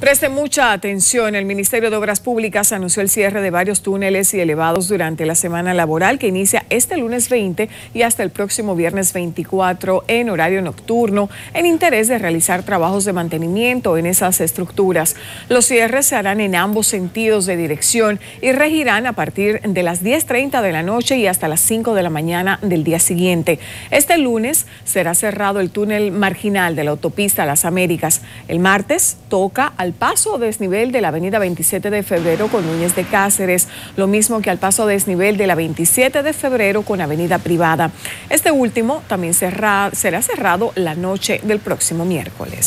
Preste mucha atención. El Ministerio de Obras Públicas anunció el cierre de varios túneles y elevados durante la semana laboral que inicia este lunes 20 y hasta el próximo viernes 24 en horario nocturno en interés de realizar trabajos de mantenimiento en esas estructuras. Los cierres se harán en ambos sentidos de dirección y regirán a partir de las 10.30 de la noche y hasta las 5 de la mañana del día siguiente. Este lunes será cerrado el túnel marginal de la autopista Las Américas. El martes toca al paso o desnivel de la avenida 27 de febrero con Núñez de Cáceres, lo mismo que al paso desnivel de la 27 de febrero con avenida privada. Este último también será cerrado la noche del próximo miércoles.